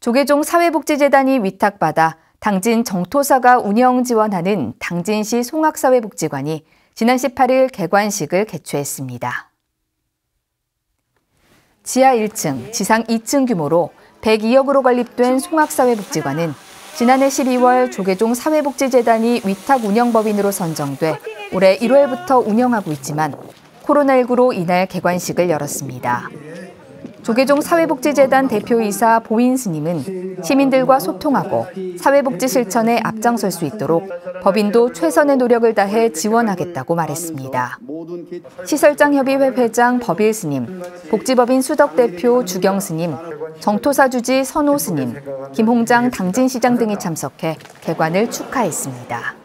조계종 사회복지재단이 위탁받아 당진 정토사가 운영 지원하는 당진시 송악사회복지관이 지난 18일 개관식을 개최했습니다. 지하 1층, 지상 2층 규모로 102억으로 건립된 송악사회복지관은 지난해 12월 조계종 사회복지재단이 위탁 운영법인으로 선정돼 올해 1월부터 운영하고 있지만 코로나19로 이날 개관식을 열었습니다. 조계종 사회복지재단 대표이사 보인 스님은 시민들과 소통하고 사회복지 실천에 앞장설 수 있도록 법인도 최선의 노력을 다해 지원하겠다고 말했습니다. 시설장협의회 회장 법일 스님, 복지법인 수덕 대표 주경 스님, 정토사 주지 선호 스님, 김홍장 당진시장 등이 참석해 개관을 축하했습니다.